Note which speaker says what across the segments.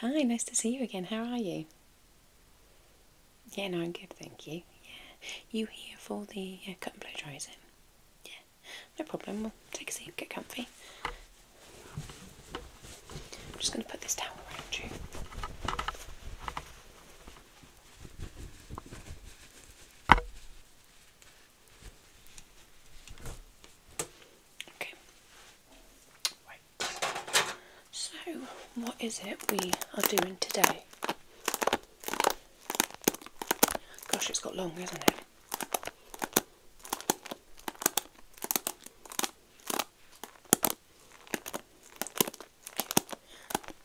Speaker 1: Hi, nice to see you again. How are you? Yeah, no, I'm good, thank you. Yeah, you here for the uh, cut and blow dries in? Yeah, no problem. We'll take a seat, get comfy. I'm just going to put this towel around you. Okay. Right. So, what is it we are doing today? Gosh, it's got long, hasn't it?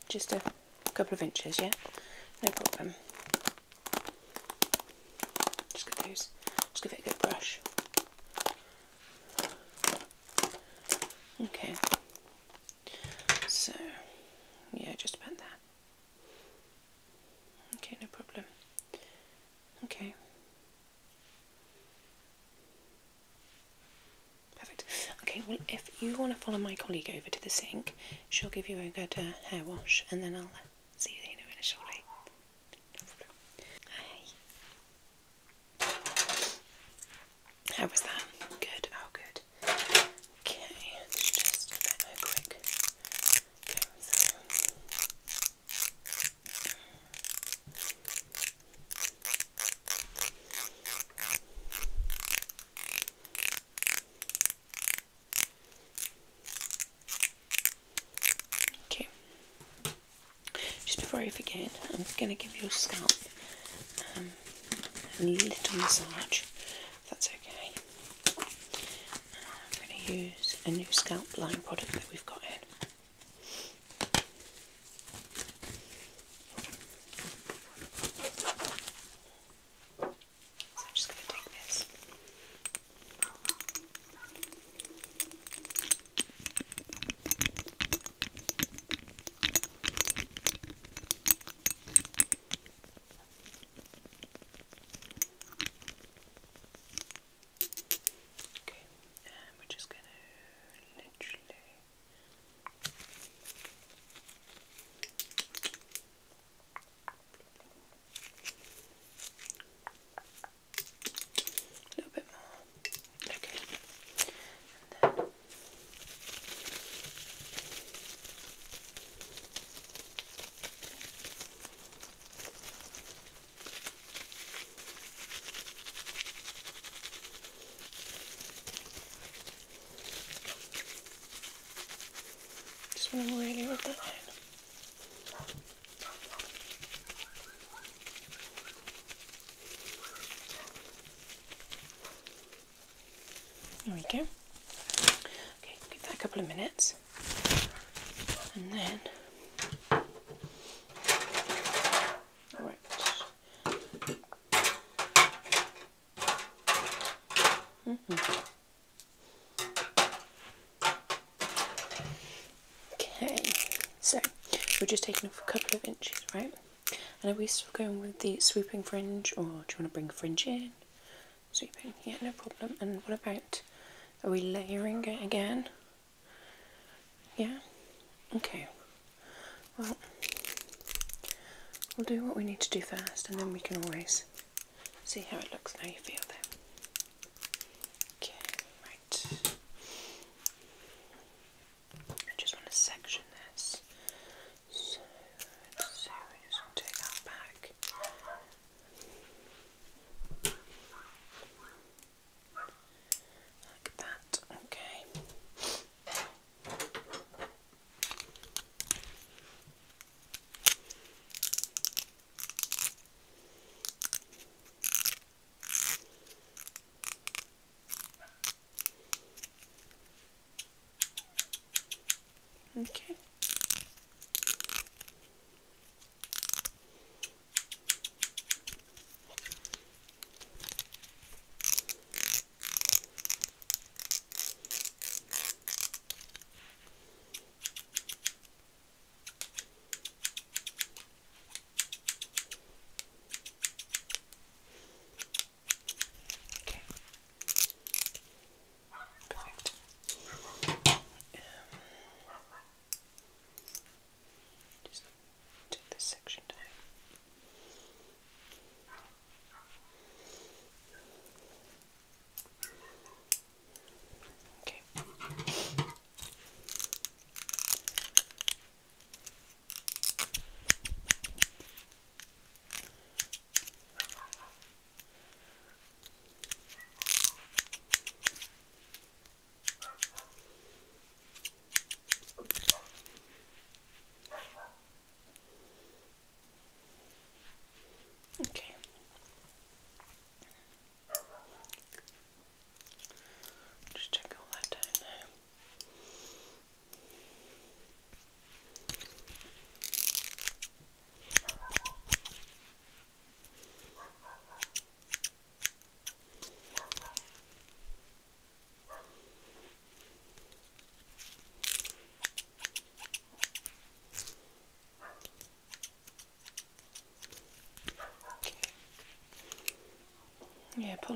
Speaker 1: Just a couple of inches, yeah? No problem. Just get those, just give it a good brush. Okay. So, yeah, just about that. Okay, no problem. Okay. Perfect. Okay, well, if you want to follow my colleague over to the sink, she'll give you a good uh, hair wash, and then I'll uh, see you in a shortly. Hi. How was that? Good. Oh, good. Okay, just a bit of a quick go through. Okay. Just before I forget, I'm going to give your scalp um, a little massage, if that's okay. I'm going to use a new scalp line product that we've got in. So I'm just going to take this. Okay, and we're just gonna literally a little bit more. Okay. And then want to really that. There we go. Okay, give that a couple of minutes. And then Alright. Mhm. Okay, so we're just taking off a couple of inches, right? And are we still going with the swooping fringe, or do you want to bring fringe in? Sweeping, yeah, no problem. And what about, are we layering it again? Yeah? Okay. Well, we'll do what we need to do first, and then we can always see how it looks how you feel there.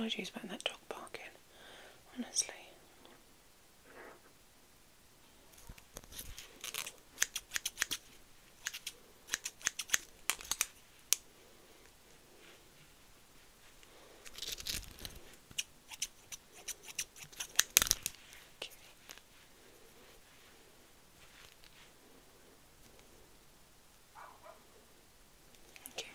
Speaker 1: Apologies about that dog barking, honestly. Okay. Okay.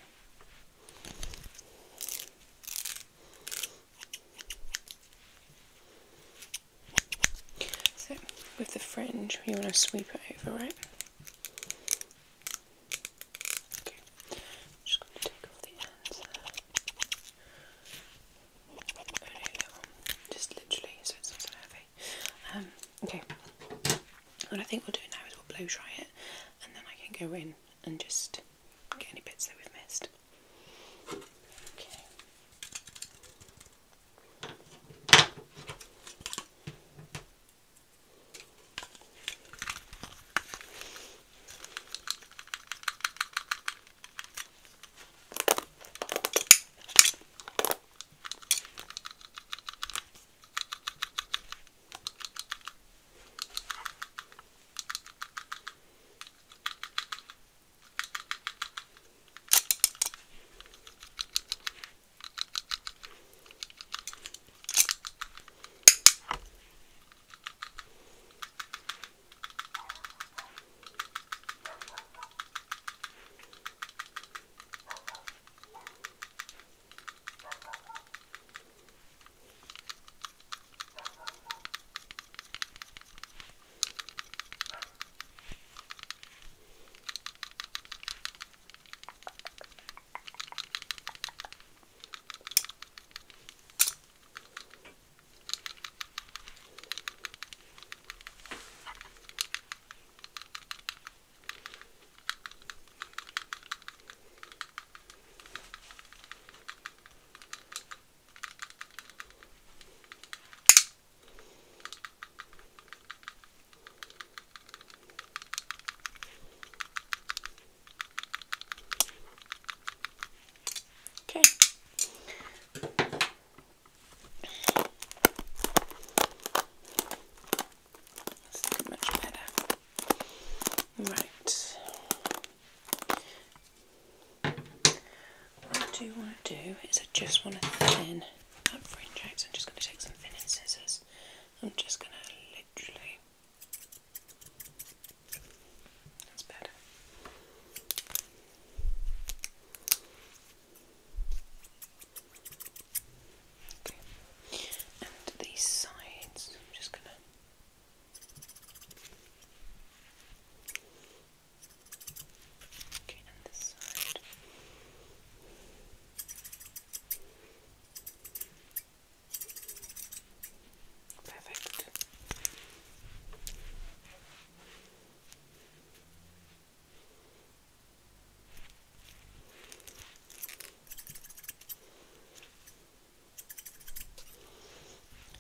Speaker 1: So, with the fringe, you want to sweep it over, right? Okay. Just going to take off the ends Only a little, just literally, so it's not so heavy. Um, okay. What I think we'll do now is we'll blow dry it, and then I can go in and just that fringe out. So I'm just going to take some thinning scissors. I'm just going to literally. That's better. Okay. And these sides, I'm just gonna Okay, and this side. Perfect.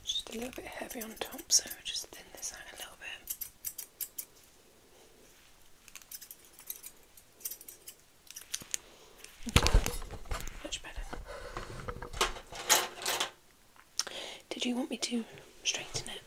Speaker 1: Just a little bit heavy on top, so just thin this out a little bit. Much better. Did you want me to straighten it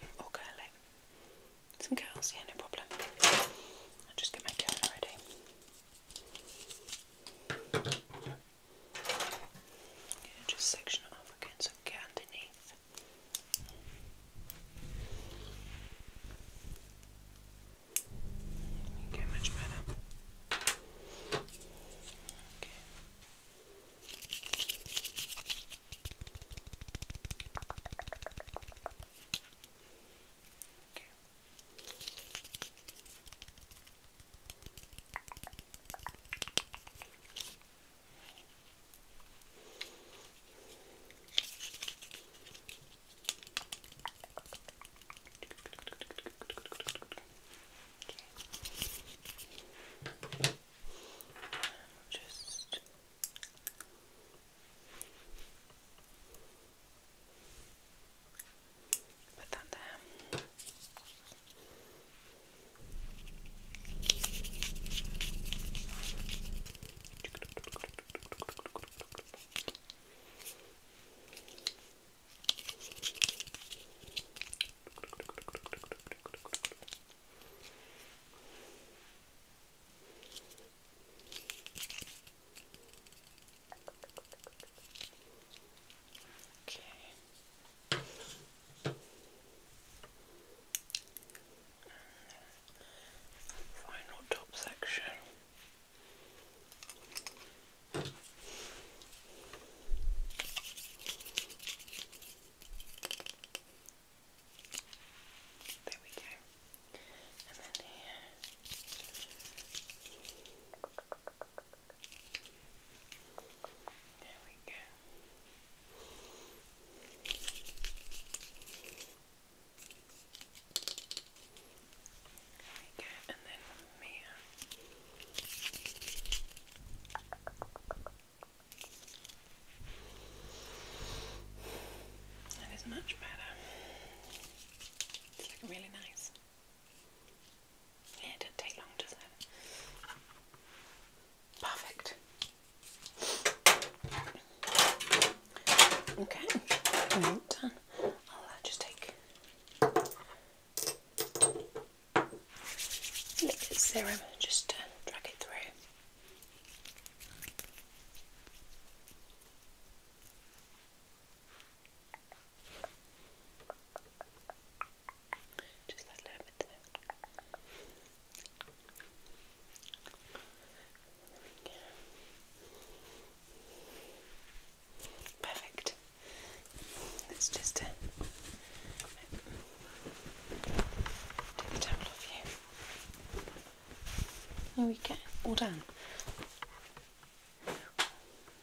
Speaker 1: we go. All done.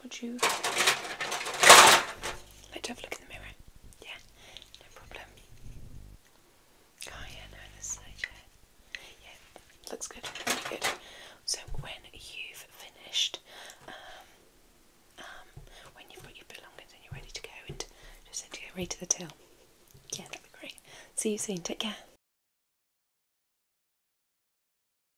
Speaker 1: Would you like to have a look in the mirror? Yeah, no problem. Oh yeah, no, that's okay. Yeah, looks good. Good. So when you've finished, um, um, when you've got your belongings and you're ready to go, and just said to go to the till. Yeah, that'd be great. See you soon. Take care.